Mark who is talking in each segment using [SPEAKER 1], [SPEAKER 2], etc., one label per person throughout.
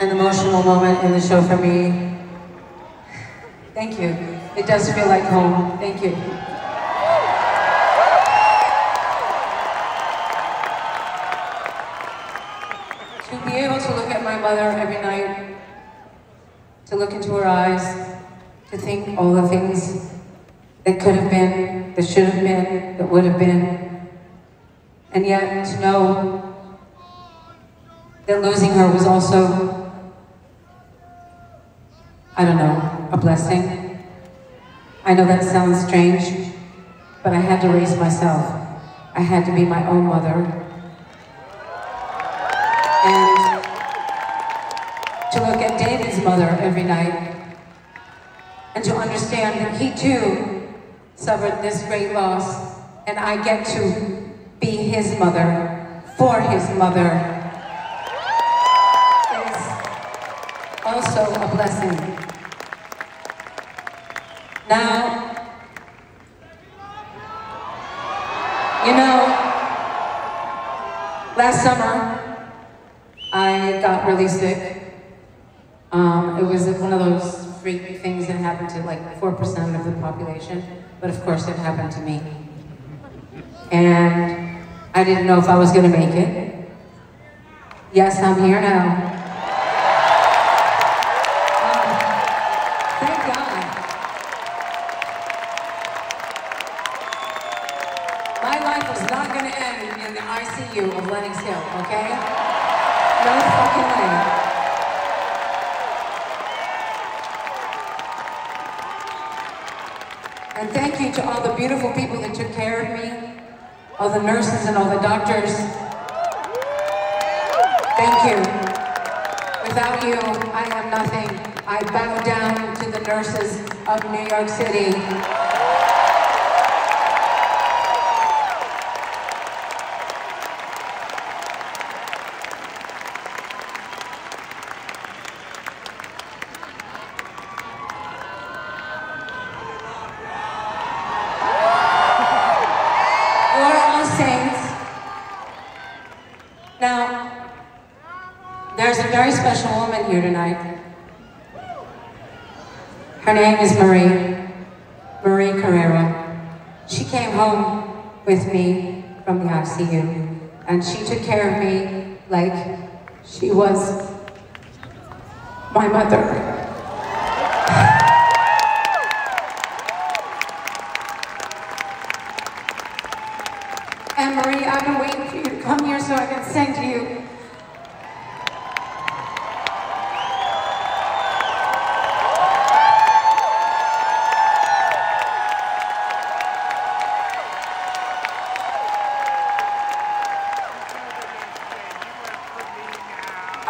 [SPEAKER 1] an emotional moment in the show for me. Thank you. It does feel like home. Thank you. To be able to look at my mother every night, to look into her eyes, to think all the things that could have been, that should have been, that would have been, and yet to know that losing her was also, I don't know, a blessing. I know that sounds strange, but I had to raise myself. I had to be my own mother. And to look at David's mother every night and to understand that he too suffered this great loss and I get to be his mother for his mother also a blessing. Now, you know, last summer, I got really sick. Um, it was one of those freak things that happened to like 4% of the population, but of course it happened to me. And I didn't know if I was gonna make it. Yes, I'm here now. ICU of Lenox Hill, okay? No fucking way. And thank you to all the beautiful people that took care of me, all the nurses and all the doctors. Thank you. Without you, I am nothing. I bow down to the nurses of New York City. A very special woman here tonight. Her name is Marie, Marie Carrera. She came home with me from the ICU, and she took care of me like she was my mother. And Marie, I've been waiting for you to come here so I can to you.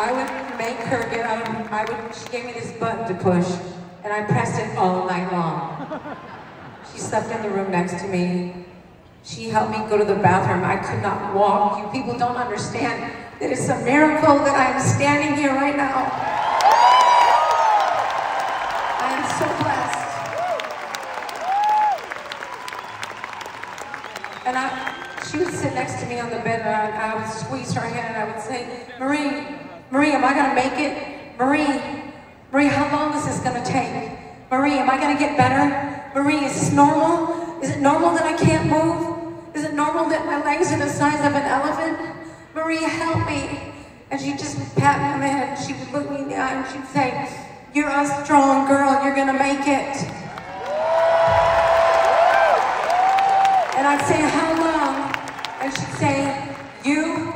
[SPEAKER 1] I would make her get of, I would, she gave me this button to push, and I pressed it all night long. She slept in the room next to me. She helped me go to the bathroom. I could not walk. You people don't understand that it's a miracle that I am standing here right now. I am so blessed. And I, she would sit next to me on the bed and I, I would squeeze her hand and I would say, Marie, Marie, am I gonna make it? Marie, Marie, how long is this gonna take? Marie, am I gonna get better? Marie, is this normal? Is it normal that I can't move? Is it normal that my legs are the size of an elephant? Marie, help me. And she'd just pat me on the head and she would look me in the eye and she'd say, you're a strong girl, you're gonna make it. And I'd say, how long? And she'd say, you,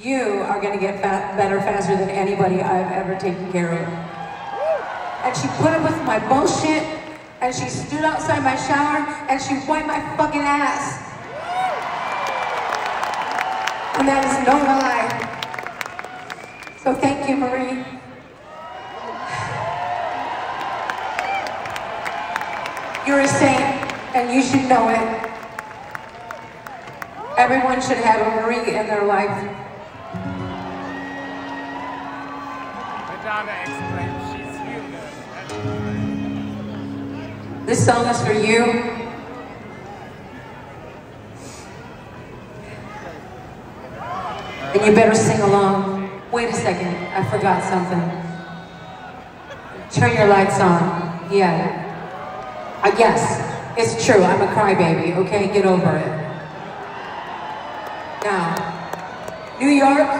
[SPEAKER 1] you are gonna get better faster than anybody I've ever taken care of. And she put up with my bullshit, and she stood outside my shower, and she wiped my fucking ass. And that is no lie. So thank you, Marie. You're a saint, and you should know it. Everyone should have a Marie in their life.
[SPEAKER 2] Explains she's human.
[SPEAKER 1] This song is for you. And you better sing along. Wait a second, I forgot something. Turn your lights on. Yeah. I guess. It's true, I'm a crybaby, okay? Get over it. Now, New York,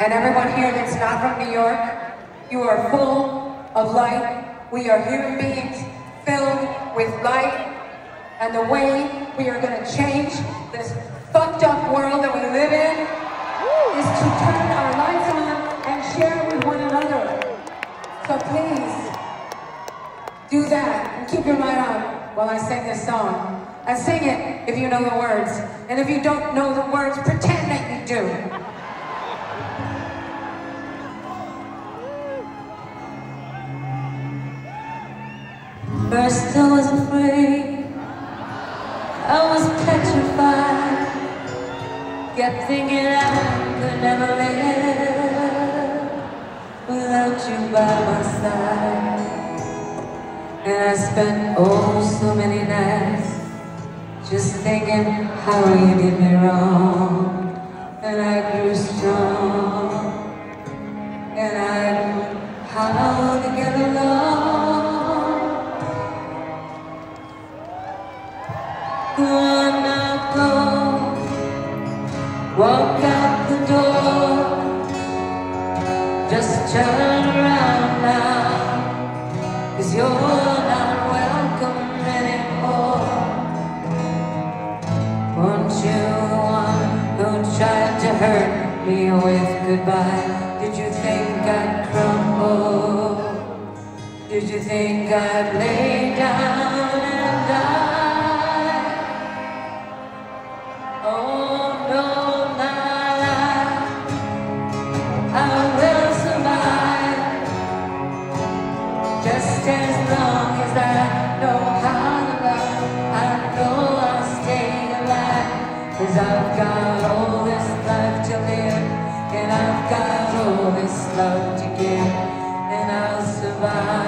[SPEAKER 1] and everyone here that's not from New York, you are full of light. We are human beings filled with light. And the way we are gonna change this fucked up world that we live in is to turn our lights on and share it with one another. So please, do that and keep your light on while I sing this song. And sing it if you know the words. And if you don't know the words, pretend that you do. First I was afraid, I was petrified, kept thinking I could never live without you by my side. And I spent oh so many nights just thinking how you did me wrong. And I grew strong, and I knew how to just turn around now, cause you're not welcome anymore. Weren't you the one who tried to hurt me with goodbye? Did you think I'd crumble? Did you think I'd lay I've got all this love to give, and I'll survive.